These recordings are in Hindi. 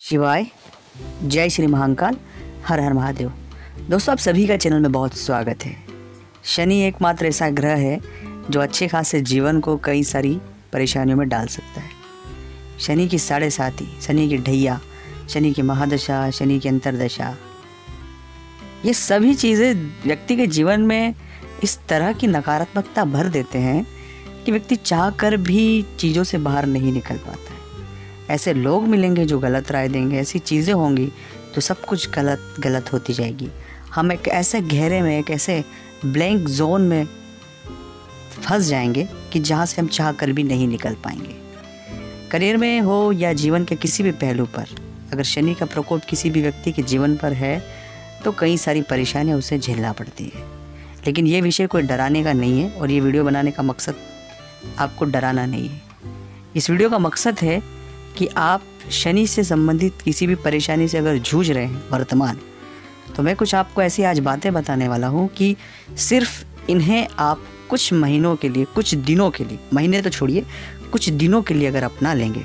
शिवाय, जय श्री महाकाल, हर हर महादेव। दोस्तों, आप सभी का चैनल में बहुत स्वागत है। शनि एकमात्र ऐसा ग्रह है जो अच्छे खासे जीवन को कई सारी परेशानियों में डाल सकता है। शनि की साढ़े साथी शनि की ढैया, शनि की महादशा, शनि की अंतरदशा। ये सभी चीज़ें व्यक्ति के जीवन में इस तरह की नकारात्मकता भर देते हैं कि व्यक्ति चाह कर भी चीज़ों से बाहर नहीं निकल पाता ऐसे लोग मिलेंगे जो गलत राय देंगे, ऐसी चीज़ें होंगी तो सब कुछ गलत गलत होती जाएगी। हम एक ऐसे गहरे में, एक ऐसे ब्लैंक जोन में फंस जाएँगे कि जहाँ से हम चाह कर भी नहीं निकल पाएँगे। करियर में हो या जीवन के किसी भी पहलू पर, अगर शनि का प्रकोप किसी भी व्यक्ति के जीवन पर है तो कई सारी परेशानियाँ उसे झेलना पड़ती है। लेकिन ये विषय कोई डराने का नहीं है और ये वीडियो बनाने का मकसद आपको डराना नहीं है। इस वीडियो का मकसद है कि आप शनि से संबंधित किसी भी परेशानी से अगर जूझ रहे हैं, वर्तमान तो मैं कुछ आपको ऐसी आज बातें बताने वाला हूँ कि सिर्फ़ इन्हें आप कुछ महीनों के लिए, कुछ दिनों के लिए, महीने तो छोड़िए, कुछ दिनों के लिए अगर अपना लेंगे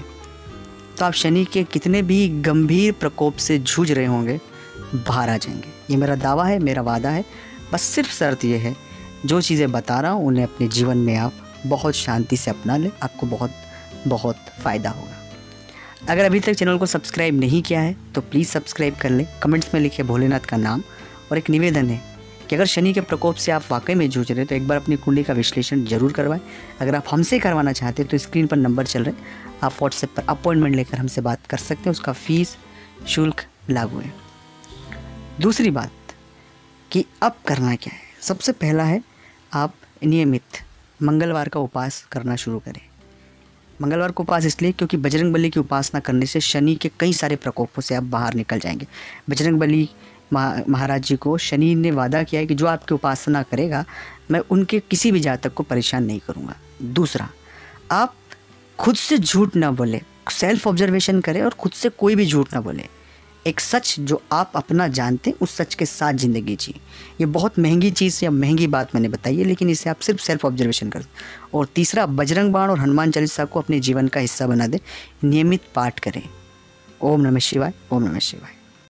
तो आप शनि के कितने भी गंभीर प्रकोप से जूझ रहे होंगे, बाहर आ जाएँगे। ये मेरा दावा है, मेरा वादा है। बस सिर्फ़ शर्त ये है, जो चीज़ें बता रहा हूँ, उन्हें अपने जीवन में आप बहुत शांति से अपना लें, आपको बहुत बहुत फ़ायदा होगा। अगर अभी तक चैनल को सब्सक्राइब नहीं किया है तो प्लीज़ सब्सक्राइब कर लें। कमेंट्स में लिखे भोलेनाथ का नाम और एक निवेदन है कि अगर शनि के प्रकोप से आप वाकई में जूझ रहे हैं तो एक बार अपनी कुंडली का विश्लेषण ज़रूर करवाएँ। अगर आप हमसे करवाना चाहते हैं तो स्क्रीन पर नंबर चल रहे आप व्हाट्सएप पर अपॉइंटमेंट लेकर हमसे बात कर सकते हैं। उसका फ़ीस शुल्क लागू है। दूसरी बात कि अब करना क्या है? सबसे पहला है, आप नियमित मंगलवार का उपास करना शुरू करें। मंगलवार को उपास इसलिए क्योंकि बजरंग बली की उपासना करने से शनि के कई सारे प्रकोपों से आप बाहर निकल जाएँगे। बजरंग बली महाराज जी को शनि ने वादा किया है कि जो आपकी उपासना करेगा, मैं उनके किसी भी जातक को परेशान नहीं करूँगा। दूसरा, आप खुद से झूठ ना बोले सेल्फ ऑब्जर्वेशन करें और खुद से कोई भी झूठ ना बोले। एक सच जो आप अपना जानते हैं, उस सच के साथ ज़िंदगी जी ये बहुत महँगी चीज़ या महँगी बात मैंने बताई है, लेकिन इसे आप सिर्फ़ सेल्फ ऑब्जर्वेशन कर और तीसरा, बजरंग बाण और हनुमान चालीसा को अपने जीवन का हिस्सा बना दें। नियमित पाठ करें। ओम नमः शिवाय, ओम नमः शिवाय।